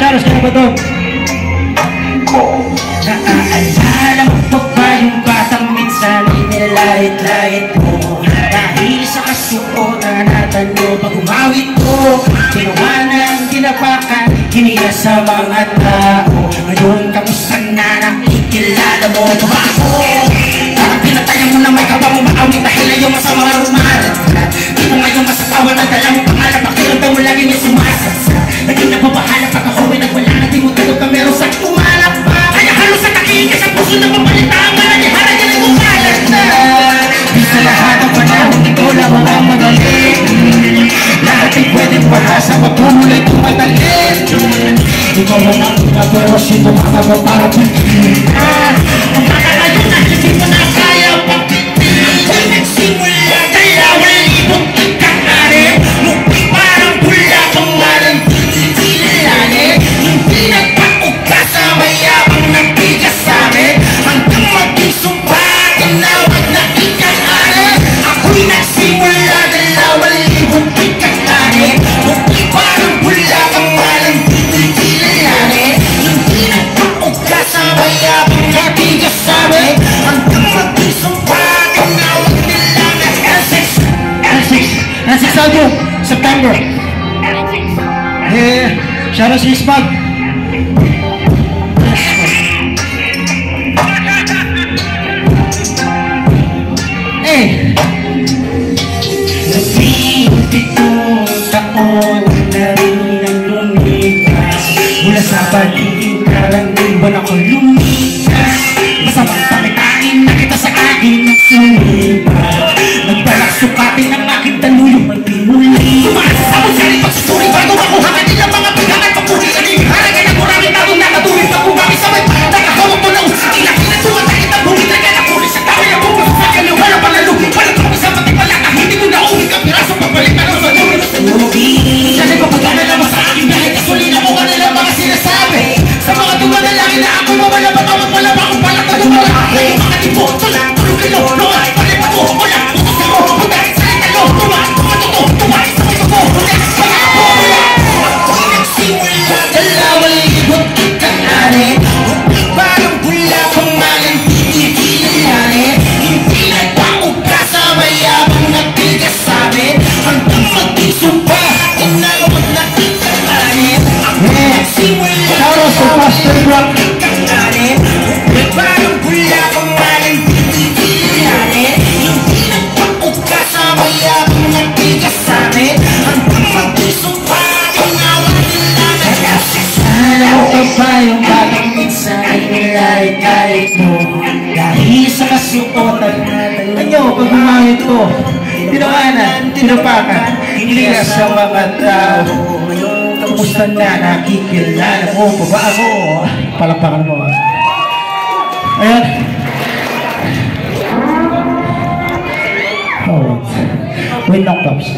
Charles, kaya ba to? Naaalala mo pa yung batang minsan Inilait-lait mo? Dahil sa kasuko ano na natalo Pag umawit ko Ginawa ng ginapakan Hiniya sa mga tao. Ngayon kamusta na nakikilala mo. Tumako Pinatayan mo na may kaba mo Maawit dahil ayaw masama rumar I'm gonna go to the hospital. I'm the hospital. September. Eh, yeah, shout out to Isbag. Hey. Lebih pitu taon na rin ang eh. lumipas Mula sa pagiging kalang ba na Montalan, Purukelolo kahit-kahit mo Dahil sa kasuotan. Ano, Ayaw, pag humangit ko Tinawanan, tinapakan Inilas sa mga tao. Kamusta na nakikilala mo pa ba ako? Palapakan mo ah. Ayan. Wait lang, Pops.